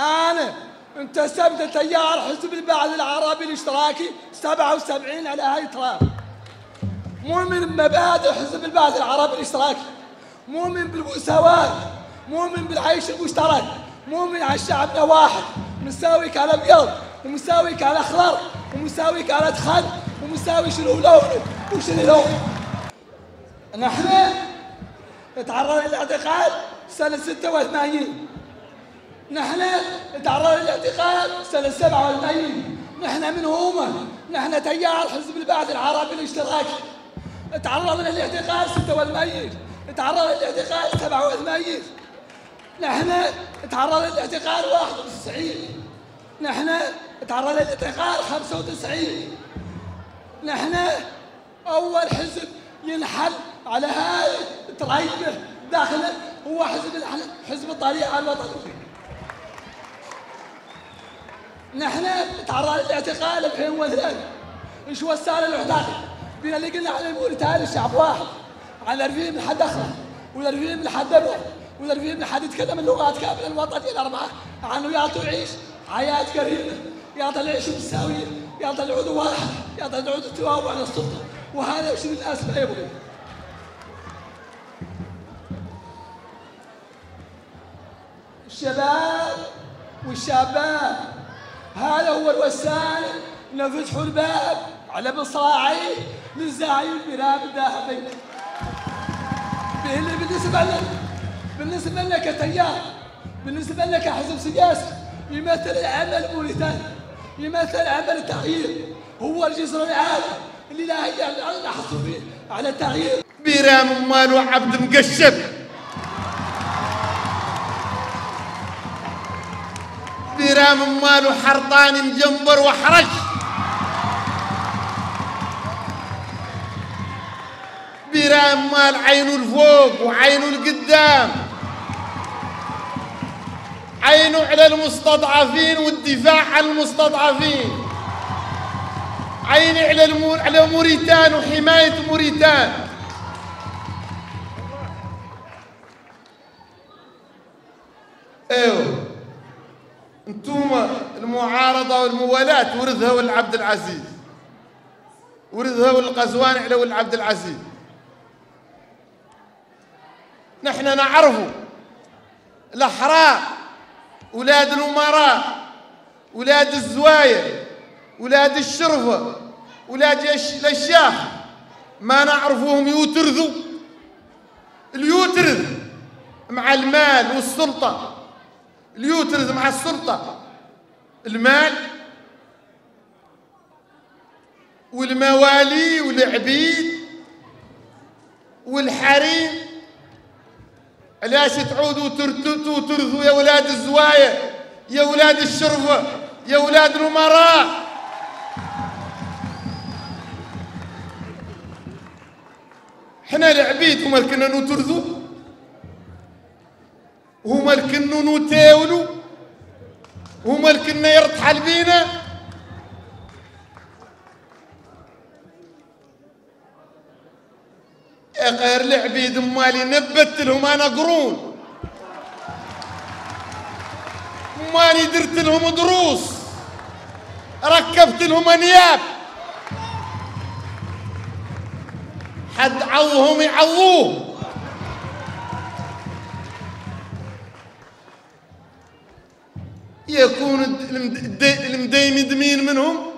أنا انتسبت تيار حزب البعث العربي الاشتراكي 77 على هاي التراب. مؤمن بمبادئ حزب البعث العربي الاشتراكي. مؤمن بالمساواة. مؤمن بالعيش المشترك. مؤمن على شعبنا واحد مساويك على أبيض ومساويك على أخضر ومساويك على دخن ومساوي شنو لونه وشنو لونه. نحن تعرضنا للاعتقال سنة 86 نحن تعرضنا للاعتقال سنة 87 نحن من هما نحن تيار حزب البعث العربي الاشتراكي. تعرضنا للاعتقال 86 تعرضنا للاعتقال 87 نحن تعرضنا للاعتقال 91 نحن تعرضنا للاعتقال 95 نحن أول حزب ينحل على هاي التريبة داخله هو حزب حزب الطليعة الوطني. نحن تعرضنا للاعتقال 2003 إيش وسعنا الاعتقال بينا اللي قلنا على موريتانيا الشعب واحد. على رفيق من حد اخر ولا رفيق من حد ابيض ولا رفيق من حد يتكلم اللغات كاملة الوطنية الأربعة. عنه يعطوا يعيش حياة كريمه يعطي العيش بالساويه يعطي العود واحد. يعطي العود التواب على السلطة. وهذا وش الناس ما يبغي الشباب والشابات. هذا هو الوسائل. نفتحوا الباب على مصراعيه للزعيم البلاد الذهبي. بال- بالنسبة لنا بالنسبة لنا كتيار بالنسبة لنا كحزب سياسي. يمثل العمل الموريتاني يمثل عمل التغيير. هو الجسر العالي. اللي لا هي فيه على التغيير. بيرام مالو عبد مقشب بيرام مالو حرطاني مجنبر وحرش بيرام مال عينه الفوق وعينه القدام. عينه على المستضعفين والدفاع عن المستضعفين. عيني على على موريتان وحماية موريتان. أيوه. أنتم المعارضة والموالاة ورثها ولد عبد العزيز. ورثها ولد القزواني على ولد عبد العزيز. نحن نعرفه الأحرار أولاد الأمراء أولاد الزوايا أولاد الشرفة أولاد الش- الأشياخ. ما نعرفوهم يوترذوا اليوترذ مع المال والسلطة. اليوترذ مع السلطة. المال والموالي والعبيد والحريم. علاش تعودوا ترتتوا ترثوا يا ولاد الزوايا يا ولاد الشرفة يا ولاد الأمراء. حنا العبيد هما اللي كنا نترثوا هما اللي كنا نتاولوا هما اللي كنا يرتحل بينا غير العبيد مالي نبت لهم أنا قرون. ماني درت لهم دروس. ركبت لهم أنياب. حد عوهم يعووه. يكون المد- المدين مدمين منهم.